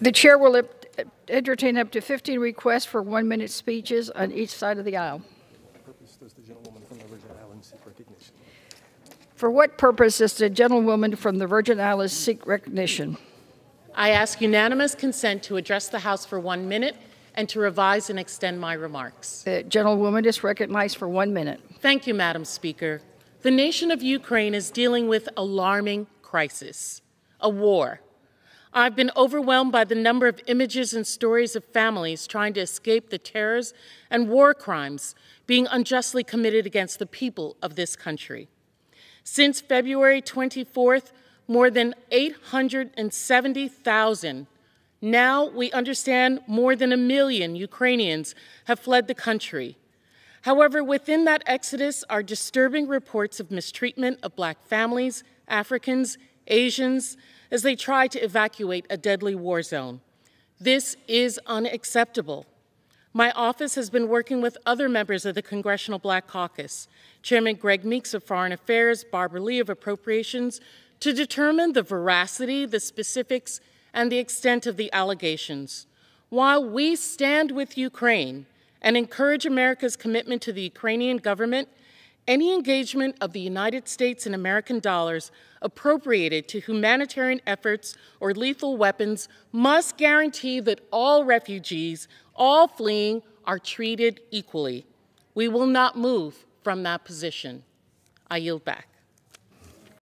The chair will entertain up to 15 requests for one-minute speeches on each side of the aisle. purpose does the gentlewoman from the Virgin Islands seek recognition? For what purpose does the gentlewoman from the Virgin Islands seek recognition? I ask unanimous consent to address the House for one minute and to revise and extend my remarks. The gentlewoman is recognized for one minute. Thank you, Madam Speaker. The nation of Ukraine is dealing with alarming crisis, a war. I've been overwhelmed by the number of images and stories of families trying to escape the terrors and war crimes being unjustly committed against the people of this country. Since February 24th, more than 870,000, now we understand more than a million Ukrainians have fled the country. However, within that exodus are disturbing reports of mistreatment of black families, Africans, Asians, as they try to evacuate a deadly war zone. This is unacceptable. My office has been working with other members of the Congressional Black Caucus, Chairman Greg Meeks of Foreign Affairs, Barbara Lee of Appropriations, to determine the veracity, the specifics, and the extent of the allegations. While we stand with Ukraine and encourage America's commitment to the Ukrainian government, any engagement of the United States and American dollars appropriated to humanitarian efforts or lethal weapons must guarantee that all refugees, all fleeing, are treated equally. We will not move from that position. I yield back.